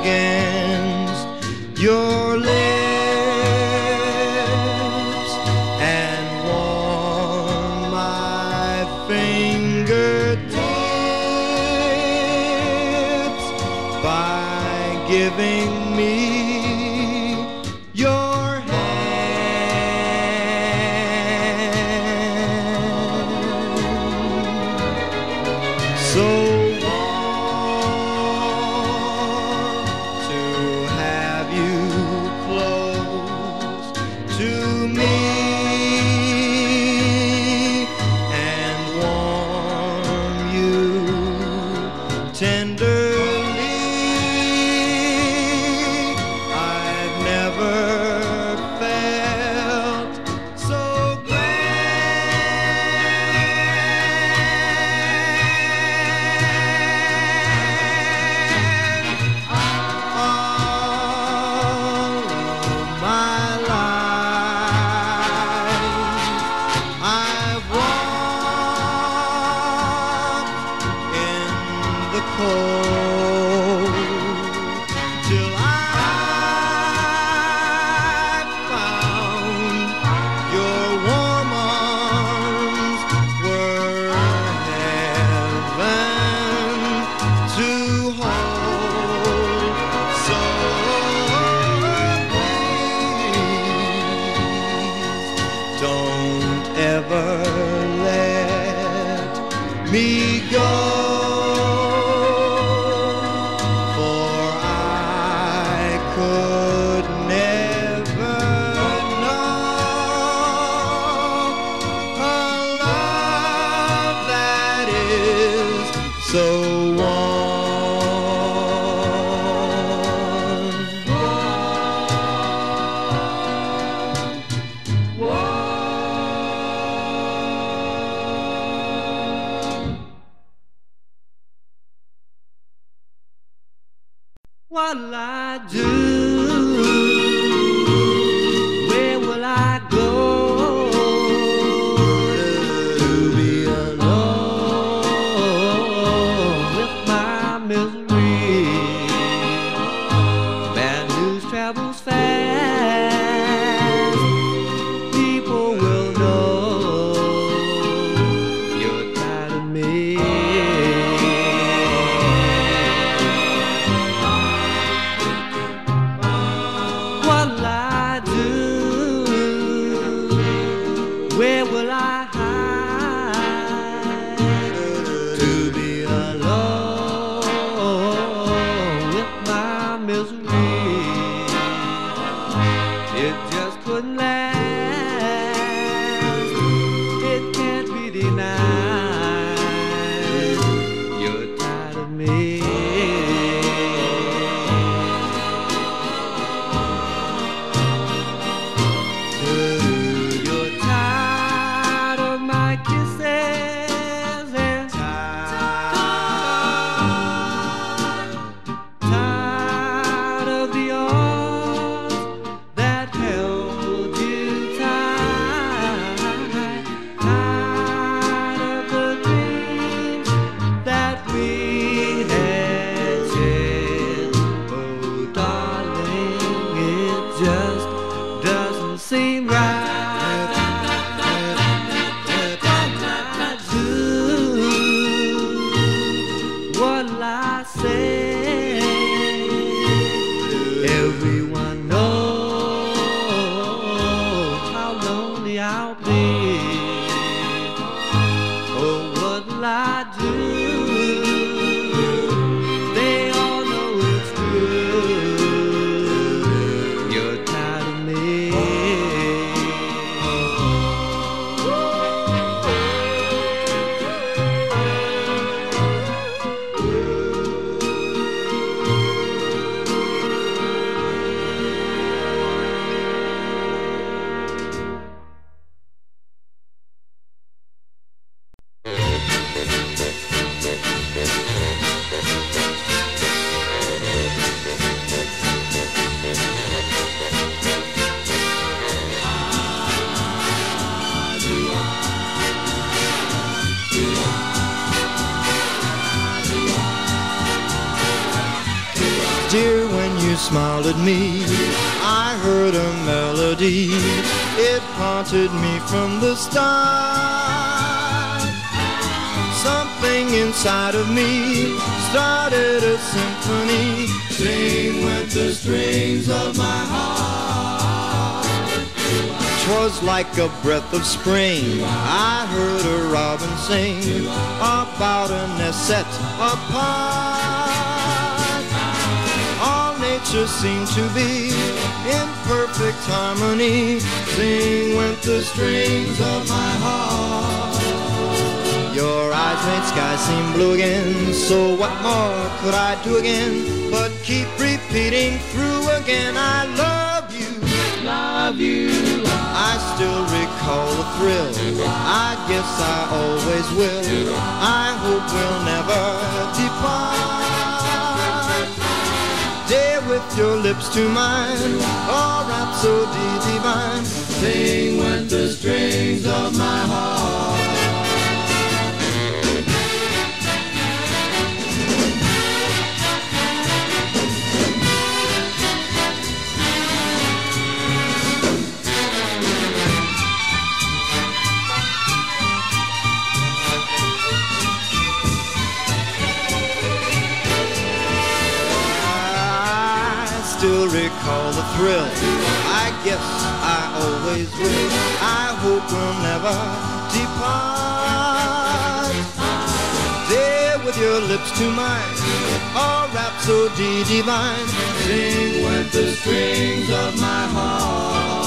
against your lips and warm my fingertips by giving me. What'll I do? Where will I go to be alone with my misery? Smiled at me. I heard a melody, it haunted me from the start. Something inside of me started a symphony. Zing went the strings of my heart. 'Twas like a breath of spring. I heard a robin sing about a nest set apart. Nature seemed to be in perfect harmony. Zing went the strings of my heart. Your eyes made sky seem blue again. So what more could I do again? But keep repeating through again. I love you. Love you. I still recall the thrill. I guess I always will. I hope we'll never depart. With your lips to mine, oh rhapsody divine. Zing went the strings of my heart. Still recall the thrill. I guess I always will. I hope we'll never depart. There with your lips to mine, oh rhapsody divine. Zing went the strings of my heart.